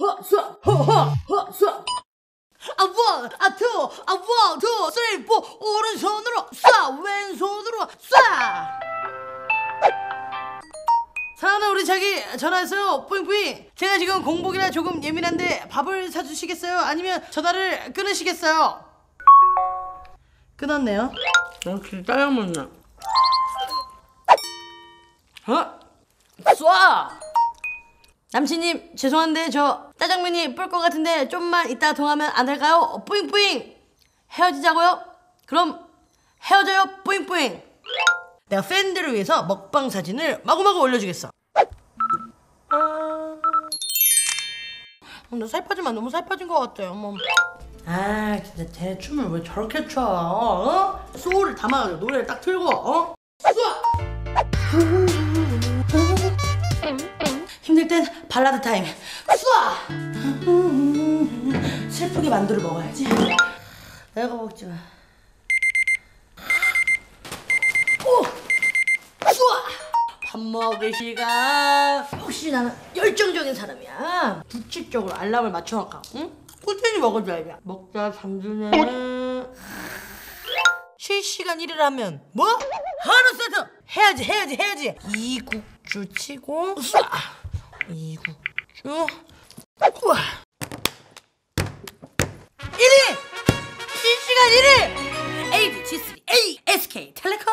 허, 허허 허, a one, a two, a one, two, three, four 오른손으로 쏴 왼손으로 쏴 사랑하는 우리 자기 전화했어요 뿌잉뿌잉 제가 지금 공복이라 조금 예민한데 밥을 사주시겠어요? 아니면 전화를 끊으시겠어요? 끊었네요 난 진짜 잘 먹네. 어? 쏴! 남친님 죄송한데 저 짜장면이 뿔 것 같은데 좀만 이따 통화하면 안 될까요? 어, 뿌잉뿌잉 헤어지자고요? 그럼 헤어져요 뿌잉뿌잉 내가 팬들을 위해서 먹방 사진을 마구마구 올려주겠어 아... 나살 빠지면 너무 살 빠진 것 같아요 뭐. 아 진짜 쟤 춤을 왜 저렇게 춰 어? 소울을 담아가지고 노래를 딱 틀고 어? 쏴! 힘들 땐 발라드 타임. 쏴! 슬프게 만두를 먹어야지. 내가 먹지 마. 오! 쏴! 밥 먹을 시간. 혹시 나는 열정적인 사람이야. 규칙적으로 알람을 맞춰놓을까? 응? 꾸준히 먹어줘야지. 먹다 잠드네. 실시간 1위를 하면 뭐? 한우 세트! 해야지 해야지 해야지 이 국주 치고 쏴! 이구 쭉 어? 우와 1위! 실시간 1위! ABC3 ASK 텔레콤